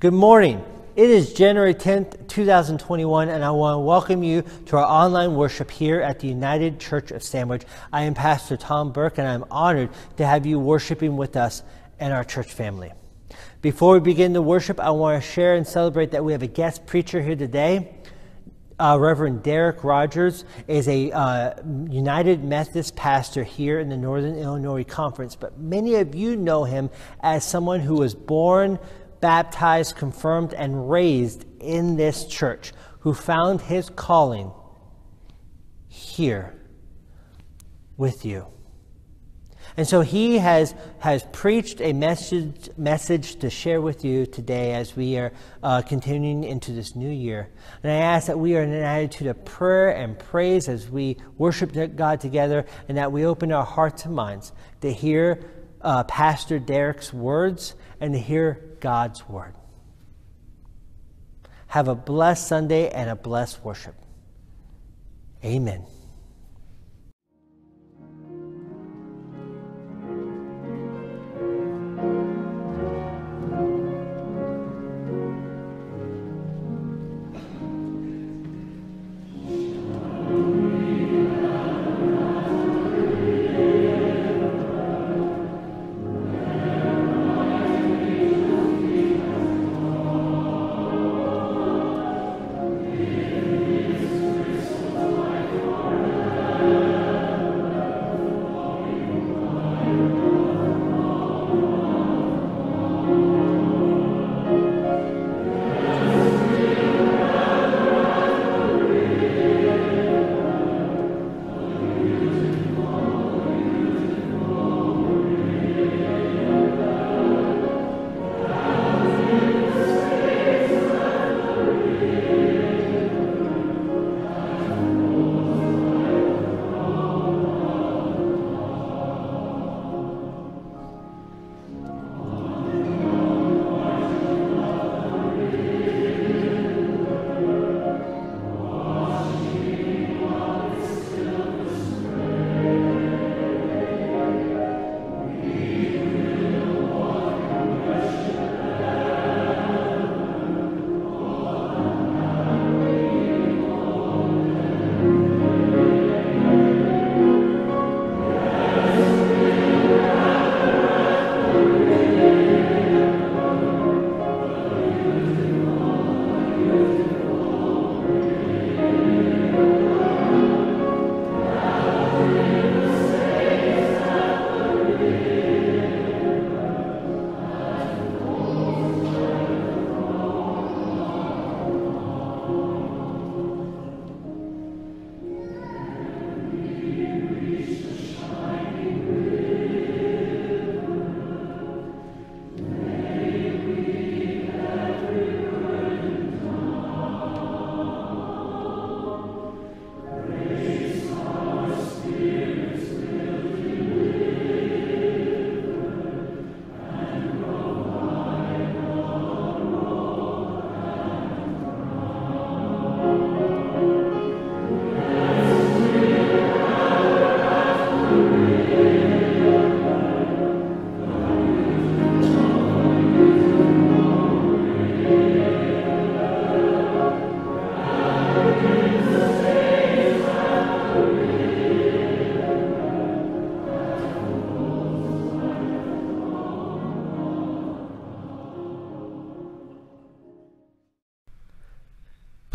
Good morning. It is January 10th, 2021, and I want to welcome you to our online worship here at the United Church of Sandwich. I am Pastor Tom Burke, and I'm honored to have you worshiping with us and our church family. Before we begin the worship, I want to share and celebrate that we have a guest preacher here today. Uh, Reverend Derek Rogers is a uh, United Methodist pastor here in the Northern Illinois Conference, but many of you know him as someone who was born baptized, confirmed, and raised in this church, who found his calling here with you. And so he has, has preached a message, message to share with you today as we are uh, continuing into this new year. And I ask that we are in an attitude of prayer and praise as we worship God together and that we open our hearts and minds to hear uh, Pastor Derek's words and hear God's word. Have a blessed Sunday and a blessed worship. Amen.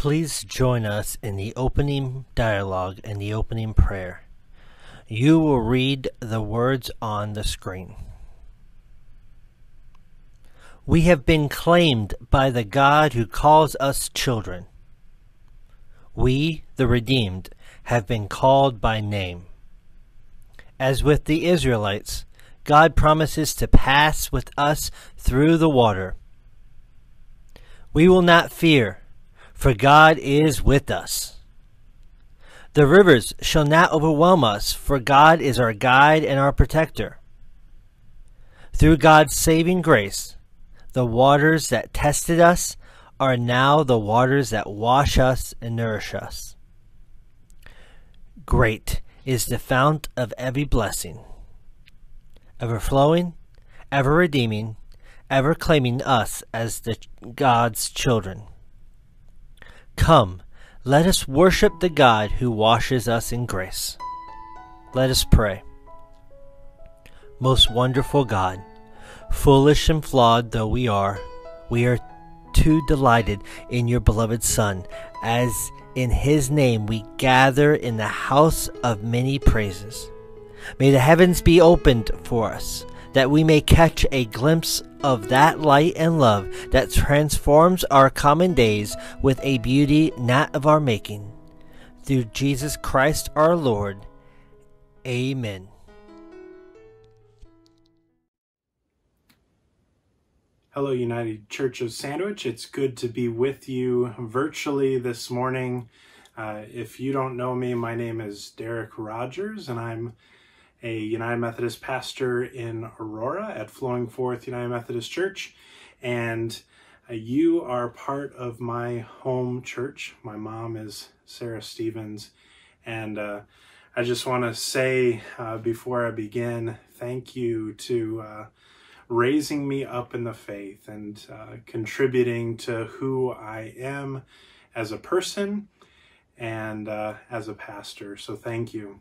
Please join us in the opening dialogue and the opening prayer. You will read the words on the screen. We have been claimed by the God who calls us children. We, the redeemed, have been called by name. As with the Israelites, God promises to pass with us through the water. We will not fear for God is with us. The rivers shall not overwhelm us, for God is our guide and our protector. Through God's saving grace, the waters that tested us are now the waters that wash us and nourish us. Great is the fount of every blessing, ever flowing, ever redeeming, ever claiming us as the God's children. Come, let us worship the God who washes us in grace. Let us pray. Most wonderful God, foolish and flawed though we are, we are too delighted in your beloved Son, as in his name we gather in the house of many praises. May the heavens be opened for us, that we may catch a glimpse of that light and love that transforms our common days with a beauty not of our making. Through Jesus Christ our Lord. Amen. Hello, United Church of Sandwich. It's good to be with you virtually this morning. Uh, if you don't know me, my name is Derek Rogers, and I'm a United Methodist pastor in Aurora at Flowing Forth United Methodist Church. And uh, you are part of my home church. My mom is Sarah Stevens. And uh, I just want to say uh, before I begin, thank you to uh, raising me up in the faith and uh, contributing to who I am as a person and uh, as a pastor. So thank you.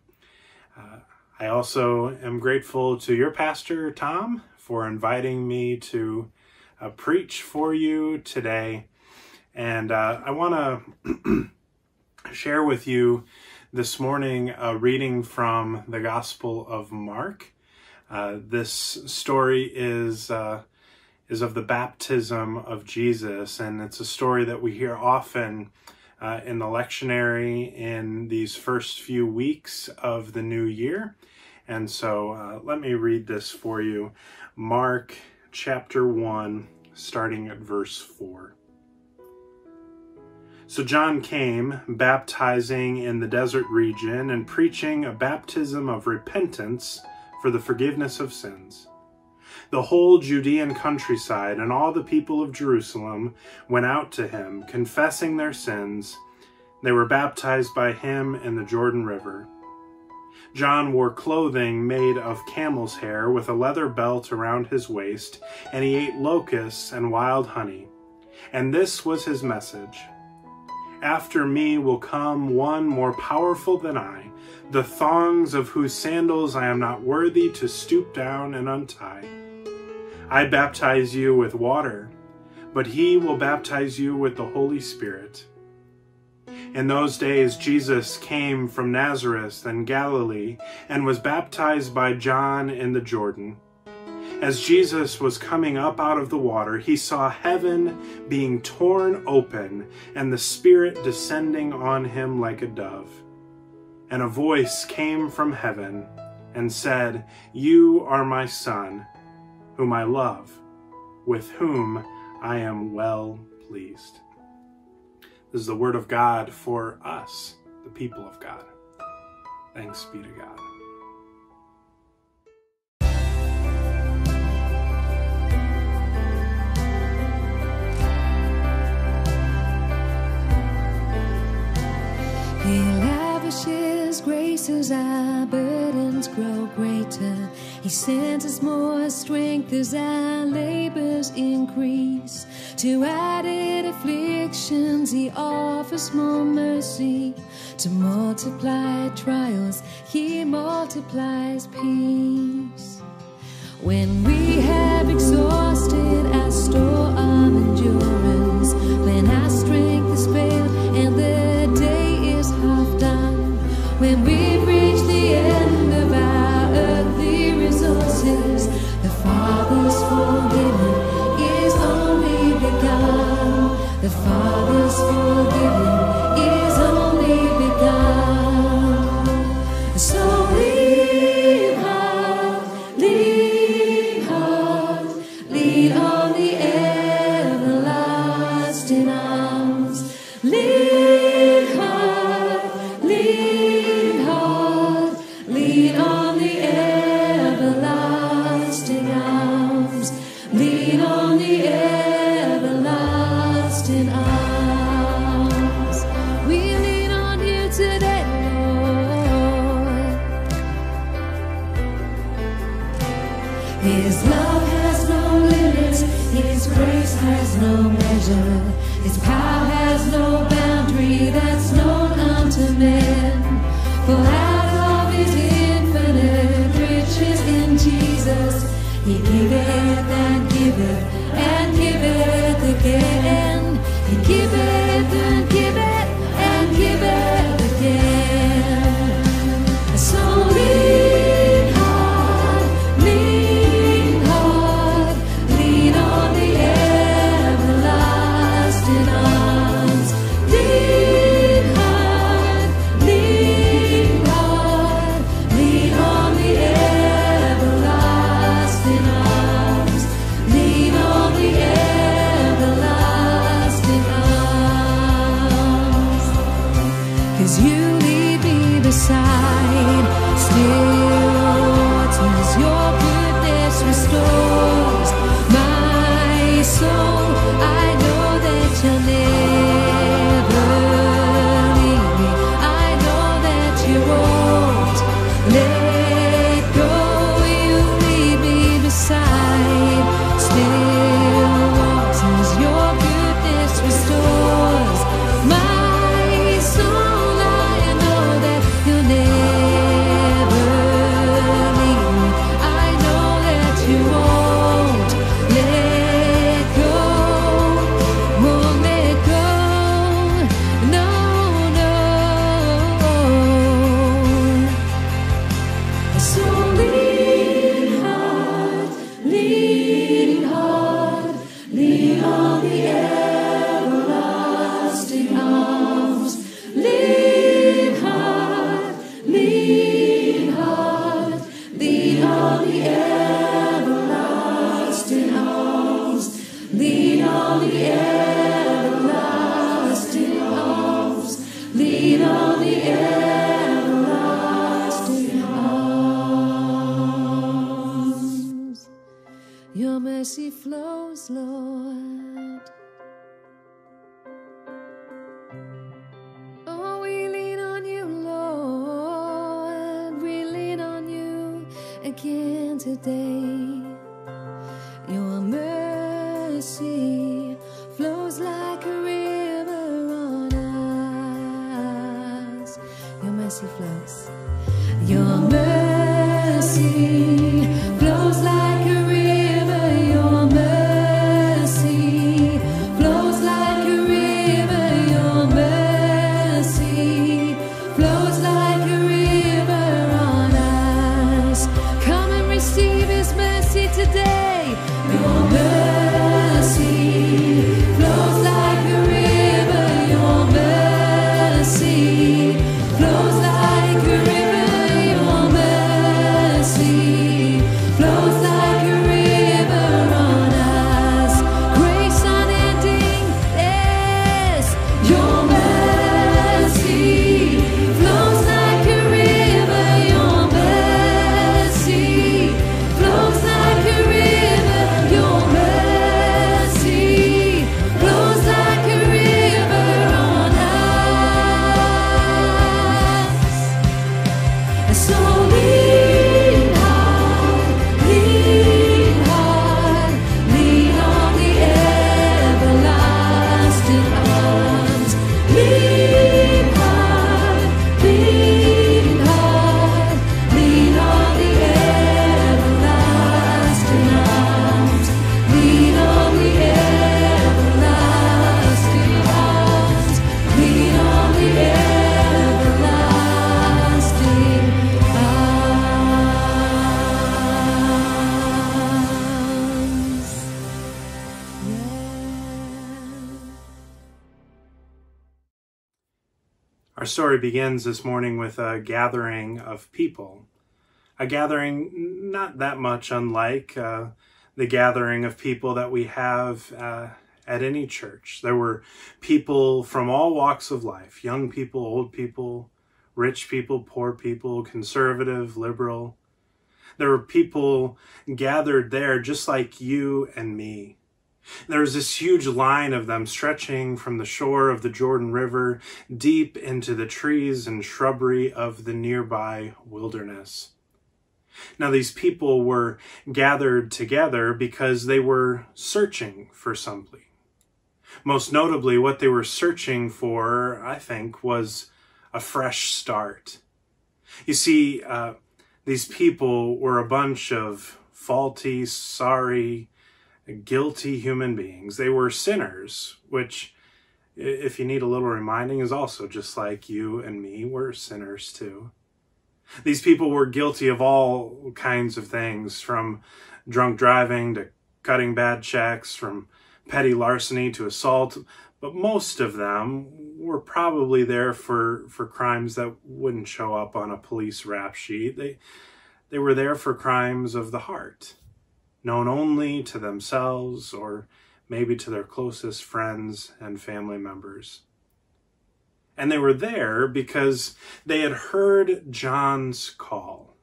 I also am grateful to your pastor, Tom, for inviting me to uh, preach for you today. And uh, I want to share with you this morning a reading from the Gospel of Mark. Uh, this story is uh, is of the baptism of Jesus, and it's a story that we hear often uh, in the lectionary in these first few weeks of the new year. And so uh, let me read this for you. Mark chapter 1, starting at verse 4. So John came, baptizing in the desert region and preaching a baptism of repentance for the forgiveness of sins. The whole Judean countryside and all the people of Jerusalem went out to him, confessing their sins. They were baptized by him in the Jordan River. John wore clothing made of camel's hair with a leather belt around his waist, and he ate locusts and wild honey. And this was his message After me will come one more powerful than I, the thongs of whose sandals I am not worthy to stoop down and untie. I baptize you with water, but he will baptize you with the Holy Spirit. In those days, Jesus came from Nazareth in Galilee and was baptized by John in the Jordan. As Jesus was coming up out of the water, he saw heaven being torn open and the Spirit descending on him like a dove. And a voice came from heaven and said, You are my Son, whom I love, with whom I am well pleased. This is the word of God for us, the people of God. Thanks be to God. He grace graces our burdens grow greater. He sends us more strength as our labors increase. To added afflictions, He offers more mercy. To multiply trials, He multiplies peace. When we have exhausted our store of endurance, Jesus. He giveth and giveth and giveth again. He giveth and giveth. again today. Your mercy flows like a river on us. Your mercy flows. Your mercy. begins this morning with a gathering of people. A gathering not that much unlike uh, the gathering of people that we have uh, at any church. There were people from all walks of life young people, old people, rich people, poor people, conservative, liberal. There were people gathered there just like you and me. There was this huge line of them stretching from the shore of the Jordan River deep into the trees and shrubbery of the nearby wilderness. Now, these people were gathered together because they were searching for something. Most notably, what they were searching for, I think, was a fresh start. You see, uh, these people were a bunch of faulty, sorry, guilty human beings. They were sinners, which, if you need a little reminding, is also just like you and me, we're sinners too. These people were guilty of all kinds of things, from drunk driving to cutting bad checks, from petty larceny to assault, but most of them were probably there for, for crimes that wouldn't show up on a police rap sheet. They, they were there for crimes of the heart, known only to themselves or maybe to their closest friends and family members. And they were there because they had heard John's call.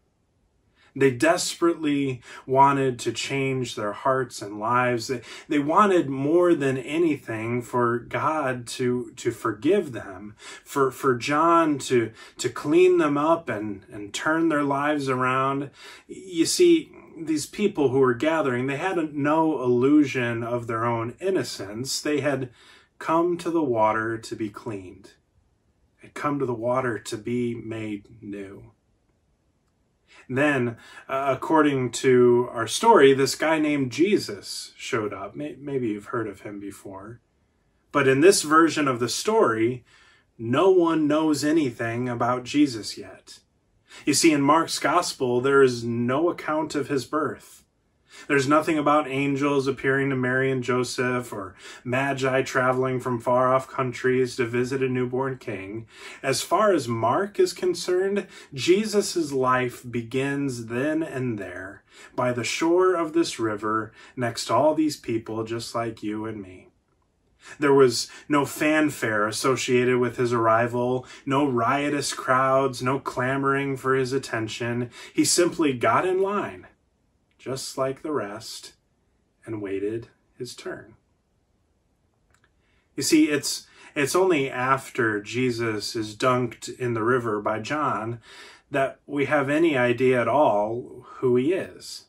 They desperately wanted to change their hearts and lives. They, they wanted more than anything for God to, to forgive them, for, for John to, to clean them up and, and turn their lives around. You see, these people who were gathering, they had no illusion of their own innocence. They had come to the water to be cleaned, had come to the water to be made new. Then, uh, according to our story, this guy named Jesus showed up. Maybe you've heard of him before. But in this version of the story, no one knows anything about Jesus yet. You see, in Mark's gospel, there is no account of his birth. There's nothing about angels appearing to Mary and Joseph or magi traveling from far off countries to visit a newborn king. As far as Mark is concerned, Jesus' life begins then and there by the shore of this river next to all these people just like you and me. There was no fanfare associated with his arrival, no riotous crowds, no clamoring for his attention. He simply got in line just like the rest, and waited his turn. You see, it's it's only after Jesus is dunked in the river by John that we have any idea at all who he is.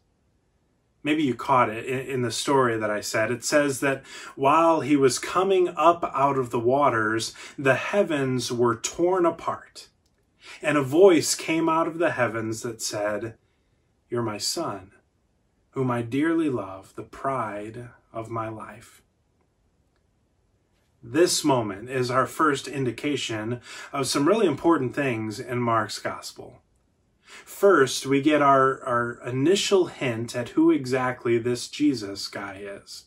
Maybe you caught it in, the story that I said. It says that while he was coming up out of the waters, the heavens were torn apart. And a voice came out of the heavens that said, You're my son whom I dearly love, the pride of my life. This moment is our first indication of some really important things in Mark's gospel. First, we get our, our initial hint at who exactly this Jesus guy is.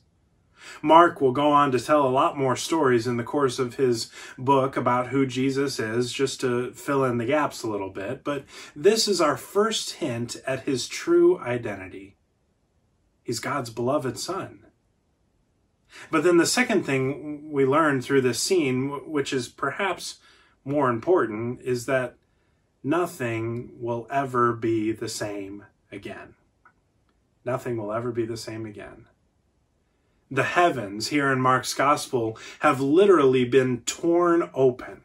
Mark will go on to tell a lot more stories in the course of his book about who Jesus is, just to fill in the gaps a little bit, but this is our first hint at his true identity. He's God's beloved son. But then the second thing we learn through this scene, which is perhaps more important, is that nothing will ever be the same again. Nothing will ever be the same again. The heavens here in Mark's gospel have literally been torn open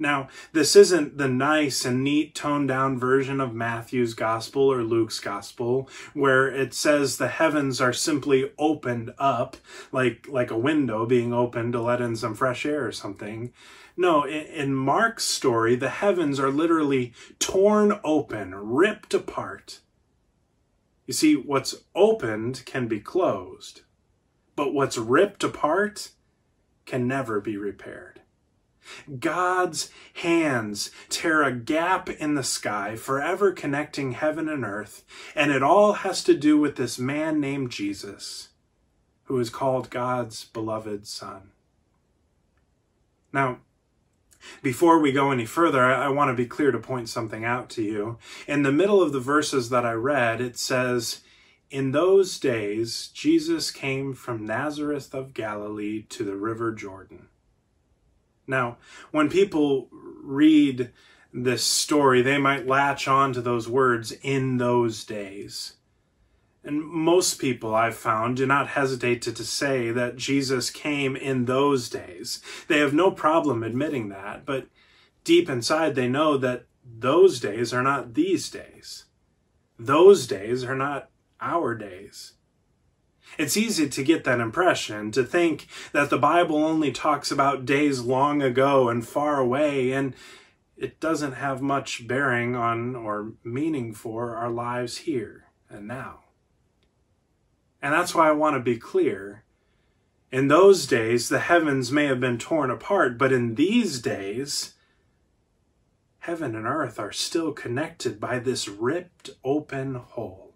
now, this isn't the nice and neat toned down version of Matthew's gospel or Luke's gospel, where it says the heavens are simply opened up, like, like a window being opened to let in some fresh air or something. No, in, in Mark's story, the heavens are literally torn open, ripped apart. You see, what's opened can be closed, but what's ripped apart can never be repaired. God's hands tear a gap in the sky, forever connecting heaven and earth, and it all has to do with this man named Jesus, who is called God's beloved Son. Now, before we go any further, I, want to be clear to point something out to you. In the middle of the verses that I read, it says, In those days, Jesus came from Nazareth of Galilee to the river Jordan. Now, when people read this story, they might latch on to those words in those days. And most people I've found do not hesitate to, to say that Jesus came in those days. They have no problem admitting that, but deep inside they know that those days are not these days. those days are not our days. It's easy to get that impression, to think that the Bible only talks about days long ago and far away, and it doesn't have much bearing on or meaning for our lives here and now. And that's why I want to be clear. In those days, the heavens may have been torn apart, but in these days, heaven and earth are still connected by this ripped open hole.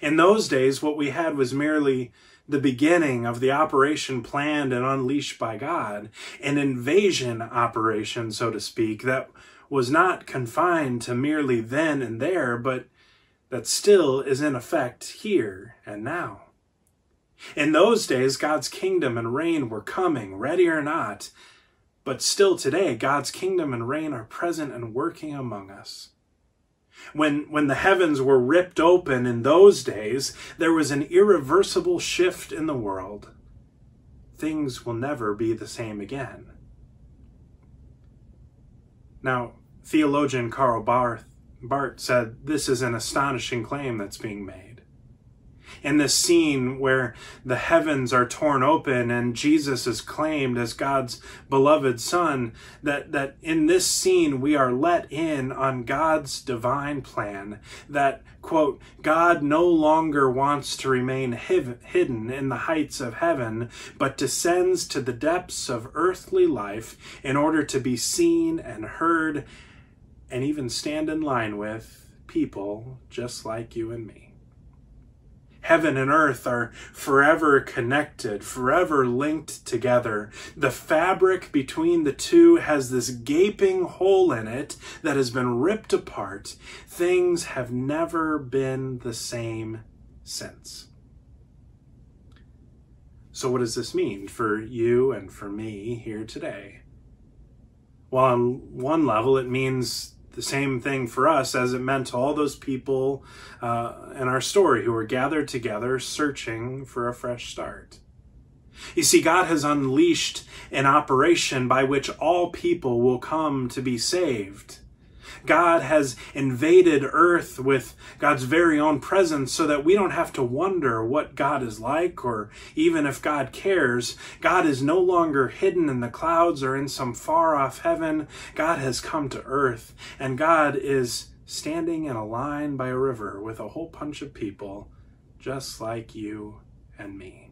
In those days, what we had was merely the beginning of the operation planned and unleashed by God, an invasion operation, so to speak, that was not confined to merely then and there, but that still is in effect here and now. In those days, God's kingdom and reign were coming, ready or not, but still today, God's kingdom and reign are present and working among us. When, when the heavens were ripped open in those days, there was an irreversible shift in the world. Things will never be the same again. Now, theologian Karl Barth, Barth said this is an astonishing claim that's being made in this scene where the heavens are torn open and Jesus is claimed as God's beloved son, that, that in this scene we are let in on God's divine plan, that, quote, God no longer wants to remain hidden in the heights of heaven, but descends to the depths of earthly life in order to be seen and heard and even stand in line with people just like you and me heaven and earth are forever connected, forever linked together. The fabric between the two has this gaping hole in it that has been ripped apart. Things have never been the same since. So, what does this mean for you and for me here today? Well, on one level, it means the same thing for us as it meant to all those people uh, in our story who were gathered together searching for a fresh start. You see, God has unleashed an operation by which all people will come to be saved. God has invaded earth with God's very own presence so that we don't have to wonder what God is like or even if God cares. God is no longer hidden in the clouds or in some far off heaven. God has come to earth and God is standing in a line by a river with a whole bunch of people just like you and me.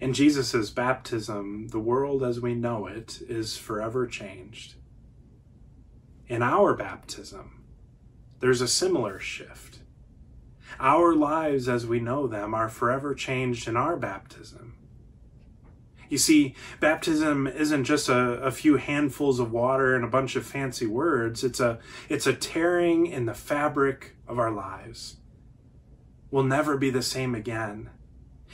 In Jesus' baptism, the world as we know it is forever changed in our baptism, there's a similar shift. Our lives as we know them are forever changed in our baptism. You see, baptism isn't just a, a, few handfuls of water and a bunch of fancy words. It's a, it's a tearing in the fabric of our lives. We'll never be the same again.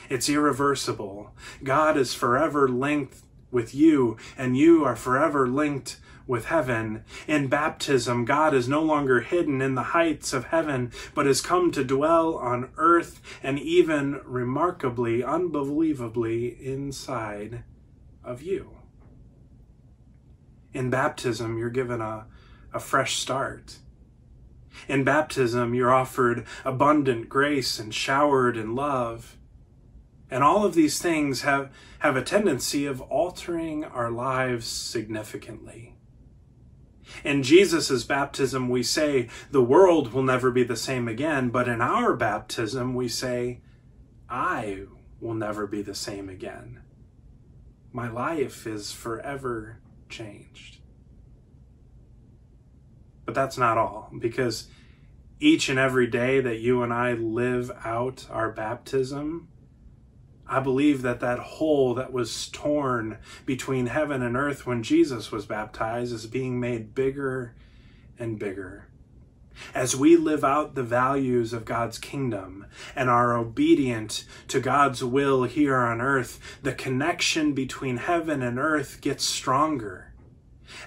It's irreversible. God is forever linked with you, and you are forever linked with heaven. In baptism, God is no longer hidden in the heights of heaven, but has come to dwell on earth and even remarkably, unbelievably inside of you. In baptism, you're given a, a fresh start. In baptism, you're offered abundant grace and showered in love. And all of these things have, have a tendency of altering our lives significantly. In Jesus' baptism, we say, the world will never be the same again. But in our baptism, we say, I will never be the same again. My life is forever changed. But that's not all, because each and every day that you and I live out our baptism, I believe that that hole that was torn between heaven and earth when Jesus was baptized is being made bigger and bigger. As we live out the values of God's kingdom and are obedient to God's will here on earth, the connection between heaven and earth gets stronger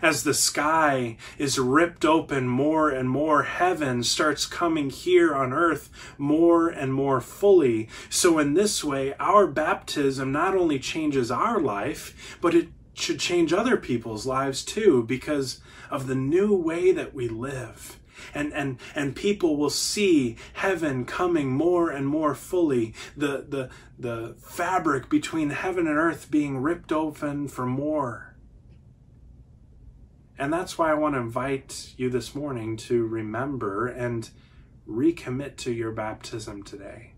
as the sky is ripped open more and more, heaven starts coming here on earth more and more fully. So, in this way, our baptism not only changes our life, but it should change other people's lives too because of the new way that we live. And and and people will see heaven coming more and more fully. The the the fabric between heaven and earth being ripped open for more and that's why I want to invite you this morning to remember and recommit to your baptism today.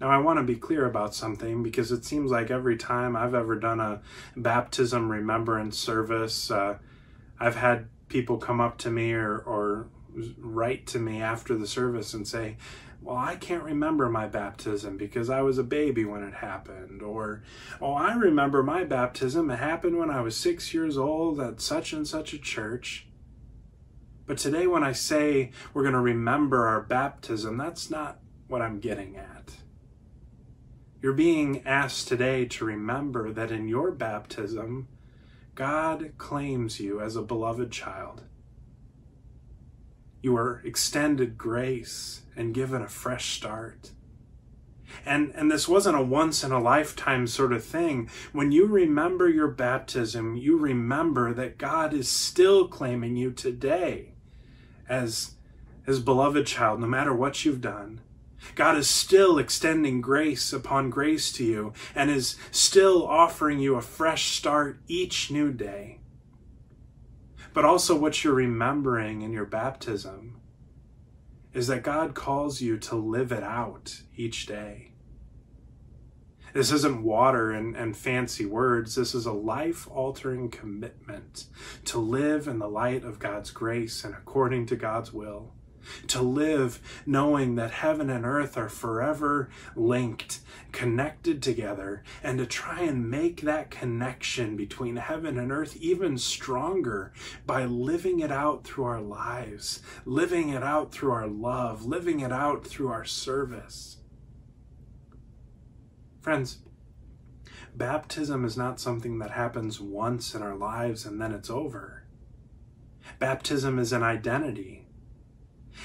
Now, I want to be clear about something because it seems like every time I've ever done a baptism remembrance service, uh, I've had people come up to me or, or write to me after the service and say, well, I can't remember my baptism because I was a baby when it happened. Or, oh, I remember my baptism. It happened when I was six years old at such and such a church. But today, when I say we're going to remember our baptism, that's not what I'm getting at. You're being asked today to remember that in your baptism, God claims you as a beloved child. You are extended grace and given a fresh start. And, and this wasn't a once in a lifetime sort of thing. When you remember your baptism, you remember that God is still claiming you today as his beloved child, no matter what you've done. God is still extending grace upon grace to you and is still offering you a fresh start each new day but also what you're remembering in your baptism is that God calls you to live it out each day. This isn't water and, and fancy words. This is a life altering commitment to live in the light of God's grace and according to God's will to live knowing that heaven and earth are forever linked, connected together, and to try and make that connection between heaven and earth even stronger by living it out through our lives, living it out through our love, living it out through our service. Friends, baptism is not something that happens once in our lives and then it's over. Baptism is an identity.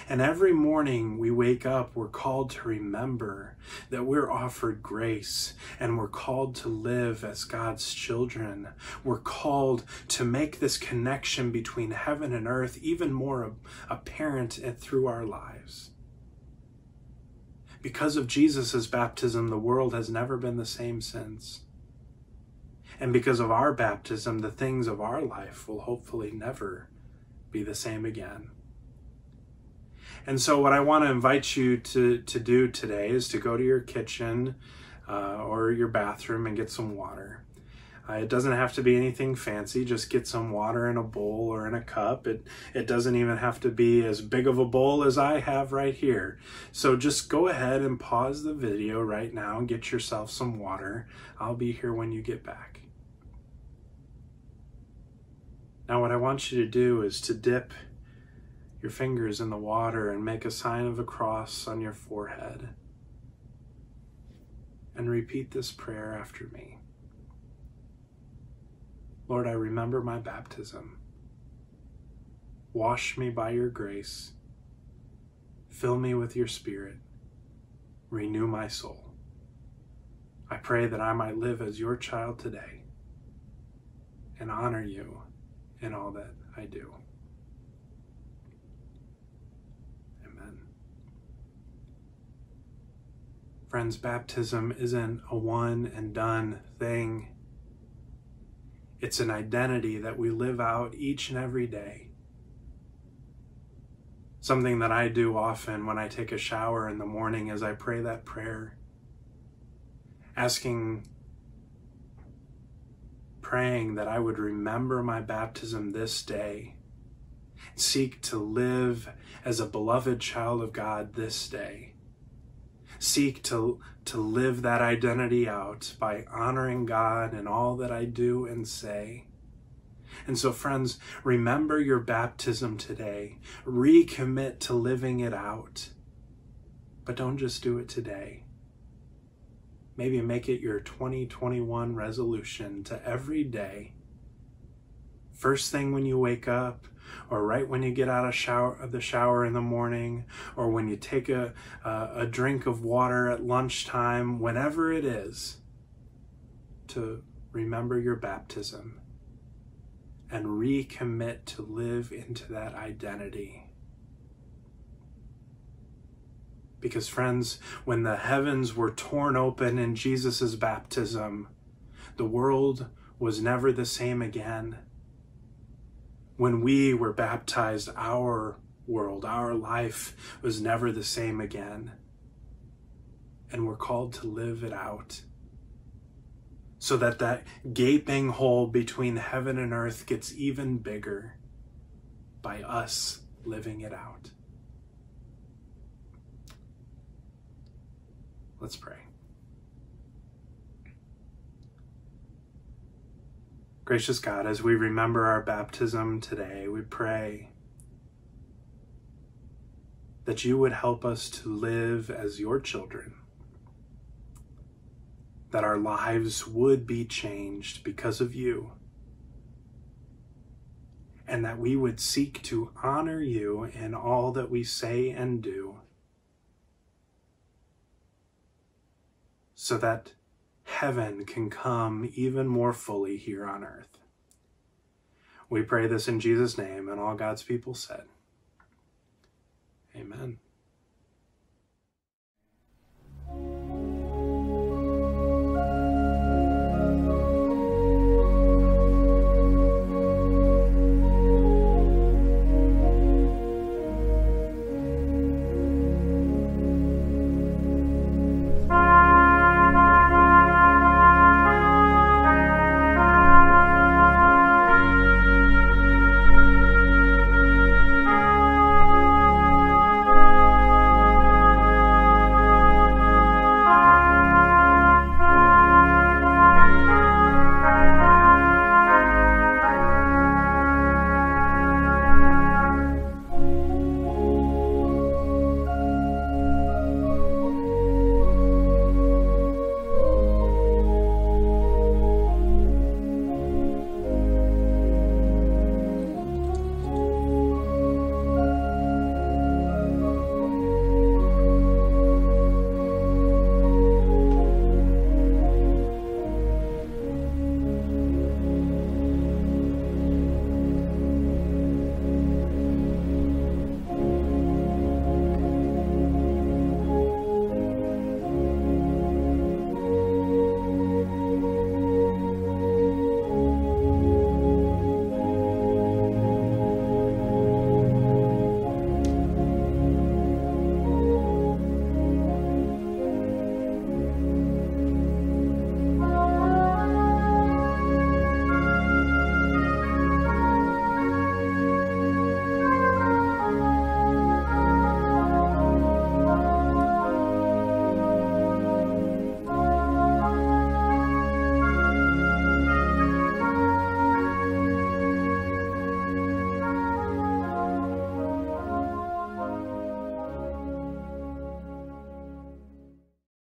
And every morning we wake up, we're called to remember that we're offered grace and we're called to live as God's children. We're called to make this connection between heaven and earth even more apparent through our lives. Because of Jesus' baptism, the world has never been the same since. And because of our baptism, the things of our life will hopefully never be the same again. And so, what I want to invite you to, to do today is to go to your kitchen uh, or your bathroom and get some water. Uh, it doesn't have to be anything fancy. Just get some water in a bowl or in a cup. It it doesn't even have to be as big of a bowl as I have right here. So just go ahead and pause the video right now and get yourself some water. I'll be here when you get back. Now what I want you to do is to dip your fingers in the water and make a sign of a cross on your forehead. And repeat this prayer after me. Lord, I remember my baptism. Wash me by your grace. Fill me with your spirit. Renew my soul. I pray that I might live as your child today and honor you in all that I do. Friends, baptism isn't a one and done thing. It's an identity that we live out each and every day. Something that I do often when I take a shower in the morning is I pray that prayer, asking, praying that I would remember my baptism this day, seek to live as a beloved child of God this day seek to, to live that identity out by honoring God in all that I do and say. And so, friends, remember your baptism today. Recommit to living it out. But don't just do it today. Maybe make it your 2021 resolution to every day. First thing when you wake up, or right when you get out of shower of the shower in the morning or when you take a, a, a drink of water at lunchtime whenever it is to remember your baptism and recommit to live into that identity. Because, friends, when the heavens were torn open in Jesus' baptism, the world was never the same again. When we were baptized, our world, our life was never the same again. And we're called to live it out so that that gaping hole between heaven and earth gets even bigger by us living it out. Let's pray. Gracious God, as we remember our baptism today, we pray that you would help us to live as your children, that our lives would be changed because of you, and that we would seek to honor you in all that we say and do, so that heaven can come even more fully here on earth. We pray this in Jesus' name, and all God's people said, Amen.